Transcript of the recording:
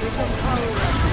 Driven home.